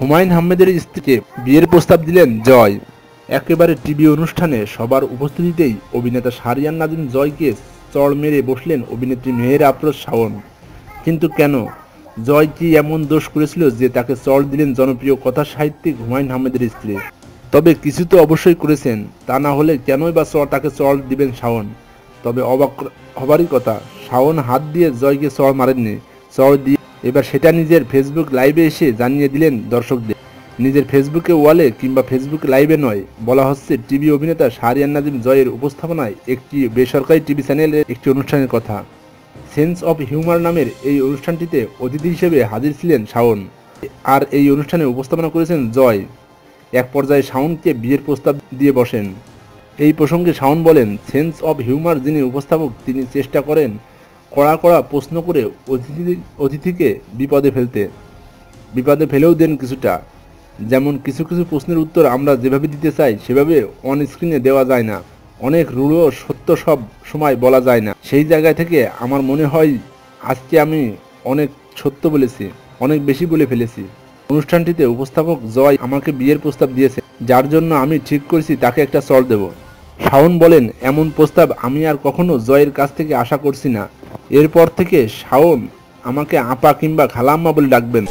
হুমায়ুন আহমেদের স্ত্রীকে বিয়ের প্রস্তাব দিলেন জয়। একেবারে টিভি অনুষ্ঠানে সবার উপস্থিতিতেই অভিনেতা সারিয়ান নাজিম জয়কে চড় মেরে বসলেন অভিনেত্রী মেহের আফরোজ শাওন। কিন্তু কেন? জয় কি এমন দোষ করেছিল যে তাকে চড় দিলেন জনপ্রিয় কথা সাহিত্যিক হুমায়ুন আহমেদের স্ত্রী? তবে কিছু তো অবশ্যই করেছেন, তা না হলে কেনই বা চড় তাকে চড় দিবেন শাওন? তবে অবাক হবারই কথা, শাওন হাত দিয়ে জয়কে চড় মারেননি, চড় দিয়ে এবার সেটা নিজের ফেসবুক লাইভে এসে জানিয়ে দিলেন দর্শকদের। নিজের ফেসবুকে ওয়ালে কিংবা ফেসবুক লাইভে নয়, বলা হচ্ছে টিভি অভিনেতা শাহরিয়ান নাজিম জয়ের উপস্থাপনায় একটি বেসরকারি টিভি চ্যানেলের একটি অনুষ্ঠানের কথা। সেন্স অফ হিউমার নামের এই অনুষ্ঠানটিতে অতিথি হিসেবে হাজির ছিলেন শাওন। আর এই অনুষ্ঠানে উপস্থাপনা করেছেন জয়। এক পর্যায়ে শাওনকে বিয়ের প্রস্তাব দিয়ে বসেন। এই প্রসঙ্গে শাওন বলেন সেন্স অফ হিউমার যিনি উপস্থাপক, তিনি চেষ্টা করেন কড়া কড়া প্রশ্ন করে অতিথি, অতিথিকে বিপদে ফেলতে, বিপদে ফেলেও দেন কিছুটা। যেমন কিছু কিছু প্রশ্নের উত্তর আমরা যেভাবে দিতে চাই, সেভাবে অন স্ক্রিনে দেওয়া যায় না। অনেক রূঢ় সত্য সব সময় বলা যায় না। সেই জায়গা থেকে আমার মনে হয়, আজকে আমি অনেক সত্য বলেছি, অনেক বেশি বলে ফেলেছি। অনুষ্ঠানটিতে উপস্থাপক জয় আমাকে বিয়ের প্রস্তাব দিয়েছে। যার জন্য আমি ঠিক করেছি, তাকে একটা চল দেব। শাওন বলেন, এমন প্রস্তাব আমি আর কখনো জয়ের কাছ থেকে আশা করছি না। এরপর থেকে শাওন আমাকে আপা কিংবা খালাম্মা বলে ডাকবেন।